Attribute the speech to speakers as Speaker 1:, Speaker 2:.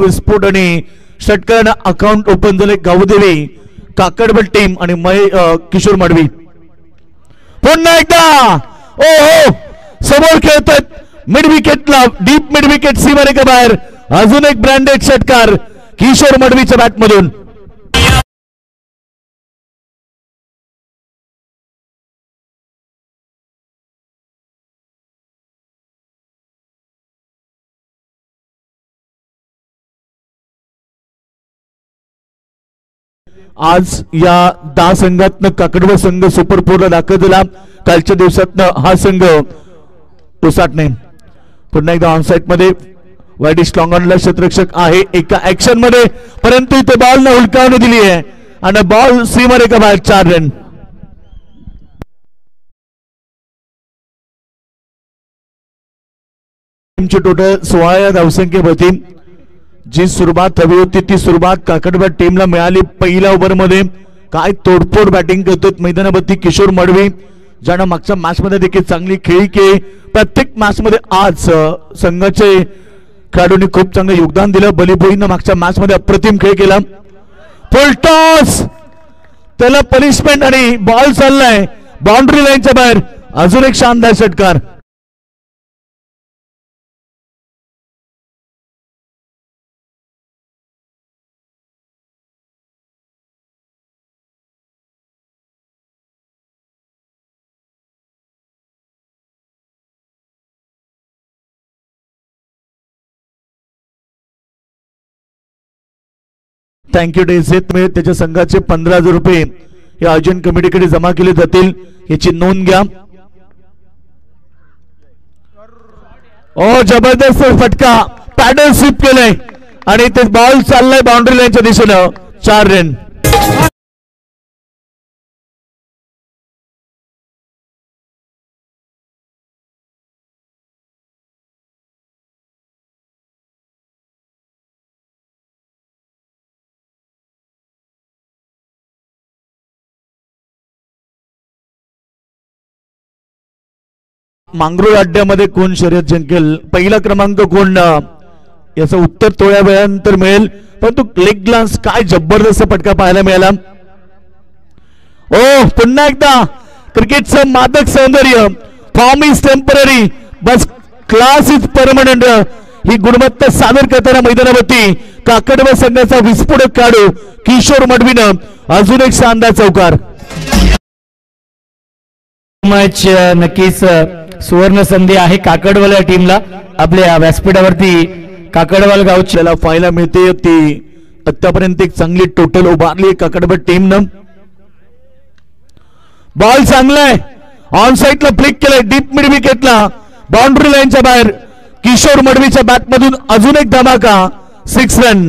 Speaker 1: विस्फोट आणि account open झाले गावदेवी काकडबल टीम आणि मय किशोर मडवी. पुन्हा एकदा! ओ हो समोर खेळतात मिड विकेटला डीप मिड विकेट सीमारेखा बाहेर. अजून एक ब्रँडेड षटकार किशोर मडवीच्या बॅटमधून आज या दहा संघातनं काकडवा संघ सुपर फोरला दाखल झाला. कालच्या दिवसातनं हा संघ उसाटणे पुन्हा एकदा ऑनसाईटमध्ये वाईट स्ट्रॉंगॉनला क्षेत्ररक्षक आहे. एका ऍक्शनमध्ये परंतु इथे बॉल न हुलकावणी दिली आहे. आणि बॉल सीमारेखा बाहेर चार रन टोटल सोळा या धावसंख्येवरती जी सुरुवात हवी होती ती सुरुवात काकडबा टीमला मिळाली. पहिल्या ओव्हरमध्ये काय तोडफोड बॅटिंग करतोय मैदानावरती किशोर मडवी ज्यानं मागच्या मॅचमध्ये देखील चांगली खेळी केली. प्रत्येक मॅचमध्ये आज संघाचे खेळाडूंनी खूप चांगलं योगदान दिलं. बलिबोईनं मागच्या मॅचमध्ये अप्रतिम खेळ केला. फुल टॉस त्याला पनिशमेंट आणि बॉल चाललाय. बाउंड्री लाईनच्या बाहेर अजून एक शानदार षटकार. थँक्यू डे तुम्ही त्याच्या संघाचे पंधरा हजार रुपये या आयोजन कमिटीकडे जमा केले जातील. याची नोंद घ्या. ओ जबरदस्त फटका. पॅडल स्वीप केलंय. आणि ते बॉल चाललाय बाउंड्री लाईनच्या दिशेनं. चार रन मांगरूळ अड्ड्यामध्ये कोण शर्यत जिंकेल? पहिला क्रमांक कोण याचं उत्तर थोड्या वेळानंतर मिळेल. परंतु लेग ग्लान्स काय जबरदस्त फटका पाहायला मिळाला. ओ पुन्हा एकदा. क्रिकेटचं मादक सौंदर्य. फॉर्म इज टेंपररी बस क्लास इज परमनंट. ही गुणवत्ता सादर करताना मैदानावरती काकडवा संघाचा विस्फोटक काढू किशोर मडवीनं अजून एक शानदार चौकार.
Speaker 2: मॅच नक्कीच सुवर्ण संधी आहे काकडवाल या टीमला आपल्या व्यासपीठावरती काकडवाल गावची
Speaker 1: आपल्याला पाहायला मिळते ती आतापर्यंत एक चांगली टोटल उभारली काकडबट टीमनं बॉल चांगलाय ऑन साईडला फ्लिक केलंय. डीप मिड विकेटला बाउंड्री लाईनच्या बाहेर. किशोर मडवीच्या बॅट मधून अजून एक धमाका. Six run